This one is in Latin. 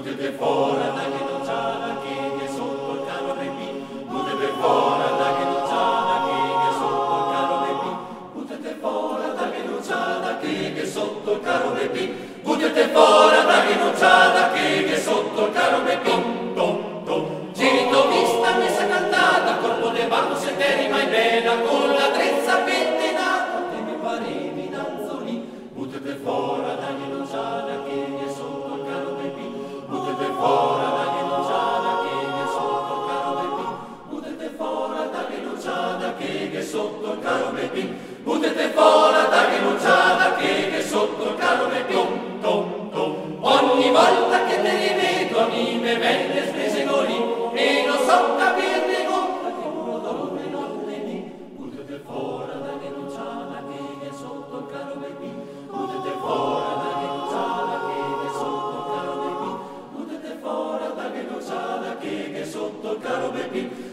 Mutete fora da che dolciada che sotto caro bebì. Mutete fora da che dolciada che sotto caro bebì. Mutete fora da che dolciada che sotto caro bebì. Mutete fora da che dolciada che sotto caro bebì. Tom, tom, Gito vista cantata, corpo levato se terima e bella con la trezza che sotto il caro pin, buttete fora da rinunciata che sotto il caro pin, tom tom. Ogni volta che te rivedo mi me venne spese goli e non so capirne conta che uno sotto il caro mi, buttete fora da rinunciata che sotto il caro pin, buttete fora da rinunciata che sotto il caro pin, buttete fora da rinunciata che sotto il caro pin.